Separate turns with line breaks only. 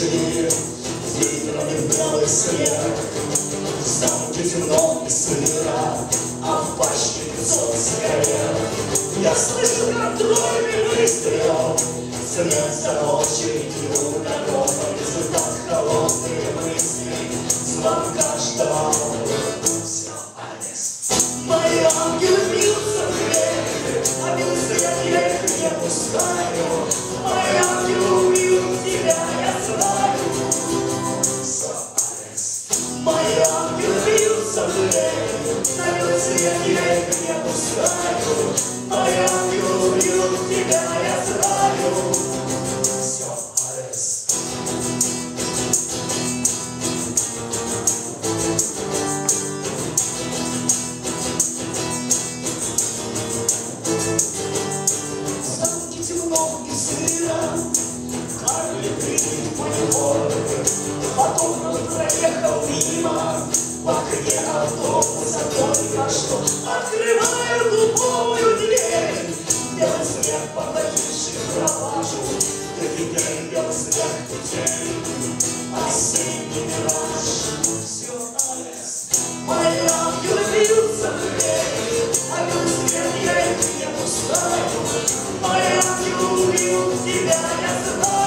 свет, выбранный белый свет. Станки темно и сыра, а в пачке пятьсот. Я слышу, как тройный выстрел, след за очень юг, дорога без а белый свет я их не пускаю. Мои ангелы убьют тебя, я знаю. Все, арест. Замки темно и сыро, Карли кричит поневоле. Потом словно собой во Открываю глубокую дверь Белый снег поводивший пропажу Доведя ее в снег Осенний мираж Все Алис My love, you А белый снег я не пускаю My тебя, я знаю